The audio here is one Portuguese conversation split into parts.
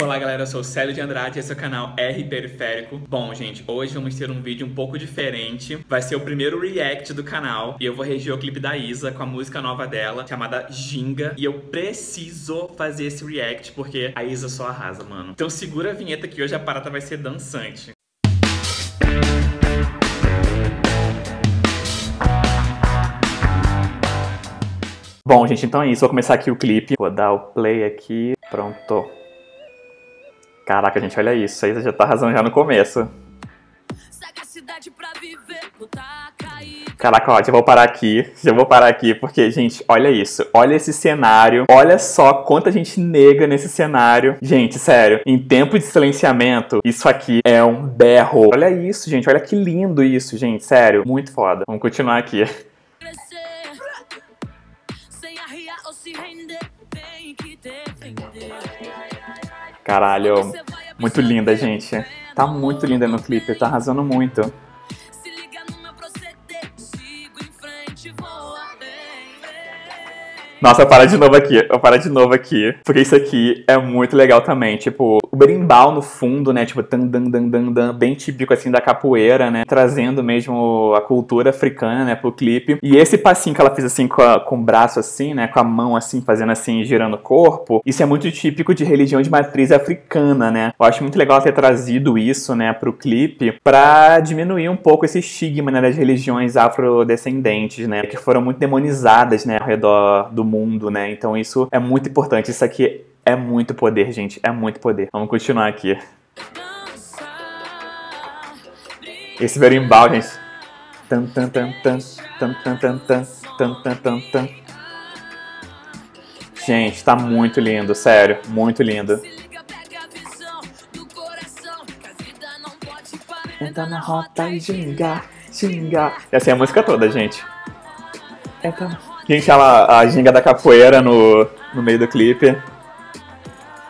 Olá galera, eu sou o Célio de Andrade e esse é o canal R Periférico. Bom, gente, hoje vamos ter um vídeo um pouco diferente. Vai ser o primeiro react do canal e eu vou reger o clipe da Isa com a música nova dela, chamada Ginga. E eu preciso fazer esse react porque a Isa só arrasa, mano. Então segura a vinheta que hoje a parada vai ser dançante. Bom, gente, então é isso. Vou começar aqui o clipe. Vou dar o play aqui. Pronto. Caraca, gente, olha isso. Aí já tá arrasando já no começo. Caraca, ó, já vou parar aqui. Já vou parar aqui, porque, gente, olha isso. Olha esse cenário. Olha só quanta gente negra nesse cenário. Gente, sério, em tempo de silenciamento, isso aqui é um berro. Olha isso, gente. Olha que lindo isso, gente. Sério, muito foda. Vamos continuar aqui. Caralho, muito linda, gente. Tá muito linda no clipe, tá arrasando muito. Nossa, eu parar de novo aqui, eu parar de novo aqui. Porque isso aqui é muito legal também. Tipo, o berimbau no fundo, né? Tipo, dan, dan, dan, dan, dan, bem típico assim da capoeira, né? Trazendo mesmo a cultura africana, né, pro clipe. E esse passinho que ela fez assim com, a, com o braço assim, né? Com a mão assim, fazendo assim, girando o corpo. Isso é muito típico de religião de matriz africana, né? Eu acho muito legal ter trazido isso, né, pro clipe pra diminuir um pouco esse estigma, né, das religiões afrodescendentes, né? Que foram muito demonizadas, né, ao redor do mundo, né? Então isso é muito importante. Isso aqui é muito poder, gente. É muito poder. Vamos continuar aqui. Esse berimbau, gente. Tan, tan, tan, tan, tan, tan, tan, tan, tan, tan, tan, tan. Gente, tá muito lindo, sério. Muito lindo. Entra na rota e ginga, ginga. Essa é a música toda, gente. Entra Gente, ela, a ginga da capoeira no, no meio do clipe.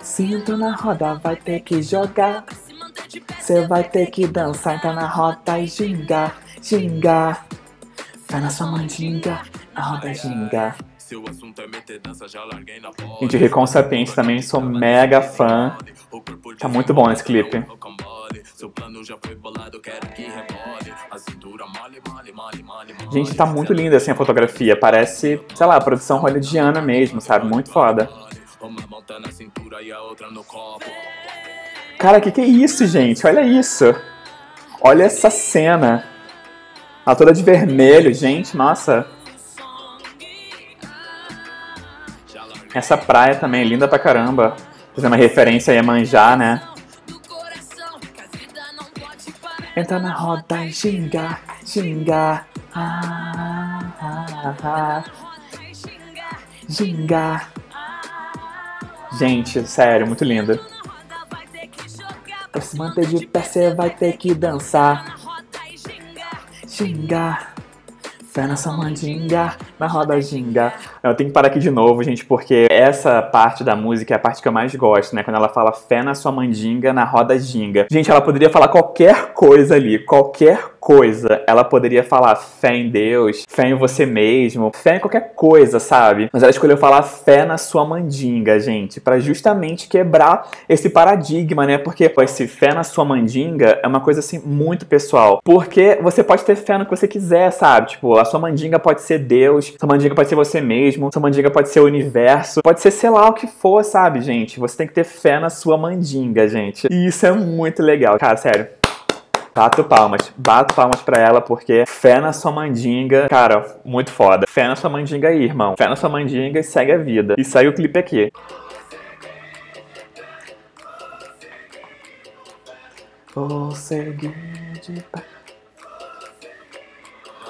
Sinto na roda, vai ter que jogar. Você vai ter que dançar, entrar na roda e gingar, gingar. Vai na sua mandinga, na roda ginga. Gente, Recon Sapiente também sou mega fã. Tá muito bom esse clipe. Gente, tá muito linda assim a fotografia. Parece, sei lá, produção hollywoodiana mesmo, sabe? Muito foda. Cara, que que é isso, gente? Olha isso. Olha essa cena. Ela toda de vermelho, gente, nossa. Essa praia também, linda pra caramba. Fazendo uma referência aí a manjar, né? Entra na roda e xinga, xinga. Ah, ah, ah. Ginga. Gente, sério, muito lindo. Pra se manter de pé, você vai ter que dançar. Xingar. Fé na sua mandinga, na roda ginga. Eu tenho que parar aqui de novo, gente, porque essa parte da música é a parte que eu mais gosto, né? Quando ela fala fé na sua mandinga, na roda ginga. Gente, ela poderia falar qualquer coisa ali, qualquer coisa. Ela poderia falar fé em Deus, fé em você mesmo, fé em qualquer coisa, sabe? Mas ela escolheu falar fé na sua mandinga, gente, para justamente quebrar esse paradigma, né? Porque pô, esse fé na sua mandinga é uma coisa assim muito pessoal. Porque você pode ter fé no que você quiser, sabe? Tipo, a sua mandinga pode ser Deus, sua mandinga pode ser você mesmo sua mandinga pode ser o universo, pode ser sei lá o que for, sabe, gente? Você tem que ter fé na sua mandinga, gente. E isso é muito legal. Cara, sério, Bato palmas, bato palmas pra ela, porque fé na sua mandinga, cara, muito foda. Fé na sua mandinga aí, irmão. Fé na sua mandinga e segue a vida. E sai o clipe aqui. Vou seguir de pé.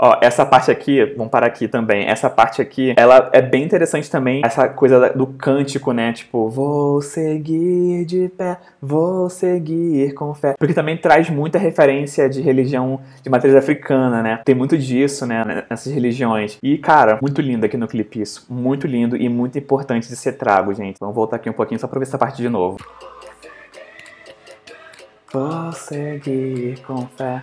Ó, essa parte aqui, vamos parar aqui também. Essa parte aqui, ela é bem interessante também, essa coisa do cântico, né? Tipo, vou seguir de pé, vou seguir com fé. Porque também traz muita referência de religião de matriz africana, né? Tem muito disso, né? Nessas religiões. E, cara, muito lindo aqui no clipe isso. Muito lindo e muito importante de ser trago, gente. Vamos voltar aqui um pouquinho só pra ver essa parte de novo. Vou seguir com fé.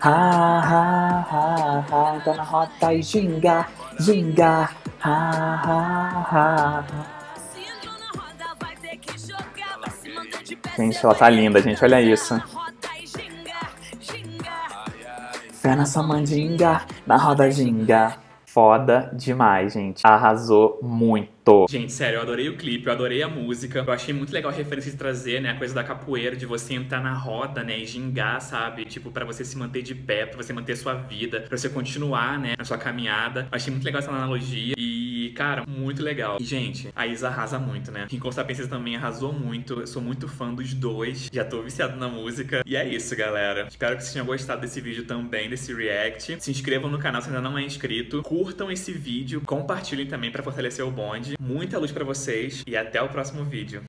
ha, ha, ha, ha. Entra na roda e ginga, ginga, ha, ha, ha. Gente, ela tá linda, gente, olha isso. Fé na sua mandinga, na roda ginga. Foda demais, gente. Arrasou muito. Gente, sério, eu adorei o clipe, eu adorei a música. Eu achei muito legal a referência de trazer, né, a coisa da capoeira, de você entrar na roda, né, e gingar, sabe? Tipo, pra você se manter de pé, pra você manter sua vida, pra você continuar, né, na sua caminhada. Eu achei muito legal essa analogia e, cara, muito legal. E, gente, a Isa arrasa muito, né? Rincon Sapiências também arrasou muito. Eu sou muito fã dos dois. Já tô viciado na música. E é isso, galera. Espero que vocês tenham gostado desse vídeo também, desse react. Se inscrevam no canal se ainda não é inscrito. Curtam esse vídeo, compartilhem também pra fortalecer o bonde. Muita luz pra vocês e até o próximo vídeo.